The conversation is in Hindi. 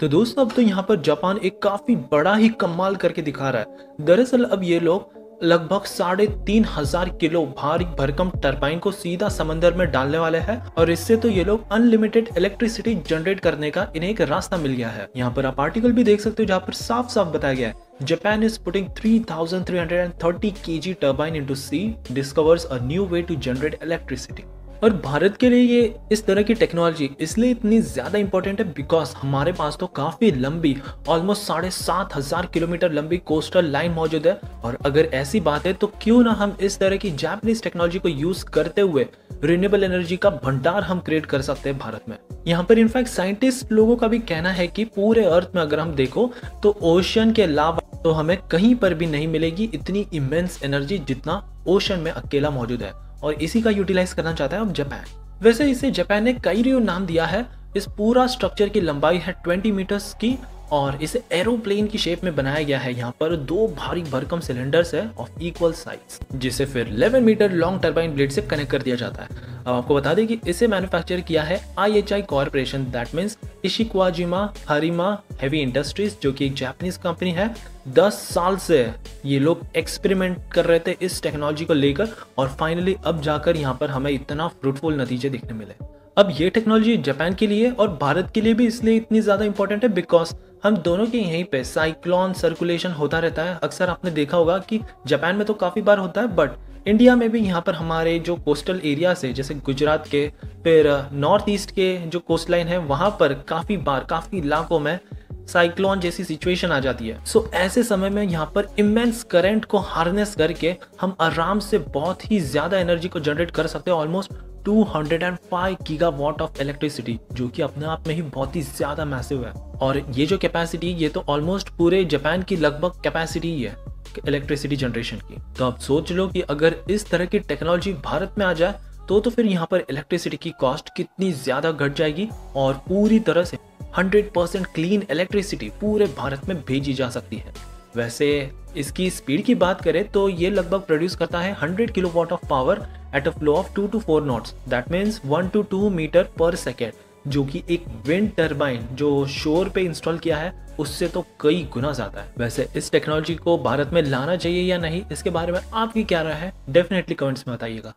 तो दोस्तों अब तो यहाँ पर जापान एक काफ़ी बड़ा ही कमाल करके दिखा रहा है। दरअसल अब ये लोग लगभग साढ़े तीन हज़ार किलो भारी भरकम टरबाइन को सीधा समंदर में डालने वाले हैं और इससे तो ये लोग अनलिमिटेड इलेक्ट्रिसिटी जनरेट करने का इन्हें एक रास्ता मिल गया है। यहाँ पर आप आर्टिकल भी देख सकते हो जहाँ पर साफ़ साफ़ बताया गया है। Japan is putting 3,330 kg turbine into sea discovers a new way to generate electricity. और भारत के लिए ये इस तरह की टेक्नोलॉजी इसलिए इतनी ज़्यादा इंपॉर्टेंट है बिकॉज़ हमारे पास तो काफ़ी लंबी ऑलमोस्ट साढ़े सात हज़ार किलोमीटर लंबी कोस्टल लाइन मौजूद है। और अगर ऐसी बात है तो क्यों ना हम इस तरह की जैपनीज टेक्नोलॉजी को यूज़ करते हुए रिन्यूएबल एनर्जी का भंडार हम क्रिएट कर सकते हैं भारत में। यहाँ पर इनफैक्ट साइंटिस्ट लोगों का भी कहना है कि पूरे अर्थ में अगर हम देखो तो ओशन के अलावा तो हमें कहीं पर भी नहीं मिलेगी इतनी इमेंस एनर्जी जितना ओशन में अकेला मौजूद है। और इसी का यूटिलाइज करना चाहता है अब जापान वैसे इसे जापान ने कई नाम दिया है। इस पूरा स्ट्रक्चर की लंबाई है 20 मीटर्स की और इसे एरोप्लेन की शेप में बनाया गया है। यहाँ पर दो भारी भरकम सिलेंडर्स है ऑफ़ इक्वल साइज़ जिसे फिर 11 मीटर लॉन्ग टर्बाइन ब्लेड से कनेक्ट कर दिया जाता है। अब आपको बता दें कि इसे मैन्युफैक्चर किया है I H I corporation that means Ishikawajima Harima heavy industries जो कि एक जापानीज कंपनी है। दस साल से ये लोग एक्सपेरिमेंट कर रहे थे इस टेक्नोलॉजी को लेकर और फाइनली अब जाकर यहाँ पर हमें इतना फ्रूटफुल नतीजे देखने मिले। अब ये टेक्नोलॉजी जापान के लिए और भारत के लिए भी इसलिए इतनी ज़्यादा इंपॉर्टेंट है बिकॉज़ हम दोनों के यहीं पे साइक्लोन सर्कुलेशन होता रहता है। अक्सर आपने देखा होगा कि जापान में तो काफ़ी बार होता है बट इंडिया में भी यहाँ पर हमारे जो कोस्टल एरिया से जैसे गुजरात के फिर नॉर्थ ईस्ट के जो कोस्ट लाइन है वहाँ पर काफ़ी बार काफ़ी इलाकों में साइक्लोन जैसी सिचुएशन आ जाती है। सो so, ऐसे समय में यहाँ पर इमेंस करंट को हार्नेस करके हम आराम से बहुत ही ज़्यादा एनर्जी को जनरेट कर सकते हैं ऑलमोस्ट 205 गीगावाट ऑफ़ इलेक्ट्रिसिटी जो कि अपने आप में ही बहुत ही ज़्यादा मैसिव है। और ये जो कैपेसिटी ये तो ऑलमोस्ट पूरे जापान की लगभग कैपेसिटी ही है। इलेक्ट्रिसिटी जनरेशन की। तो आप सोच लो कि अगर इस तरह की टेक्नोलॉजी भारत में आ जाए तो तो फिर यहाँ पर इलेक्ट्रिसिटी की कॉस्ट कितनी ज़्यादा घट जाएगी और पूरी तरह से 100% क्लीन इलेक्ट्रिसिटी पूरे भारत में भेजी जा सकती है। वैसे इसकी स्पीड की बात करें तो ये लगभग प्रोड्यूस करता है 100 kilowatt of power at a flow of 2 to 4 knots that means 1 to 2 metre per second जो कि एक विंड टर्बाइन जो शोर पे इंस्टॉल किया है, उससे तो कई गुना ज़्यादा है। वैसे इस टेक्नोलॉजी को भारत में लाना चाहिए या नहीं, इसके बारे में आपकी क्या राय है? डेफिनेटली कमेंट्स में बताइएगा।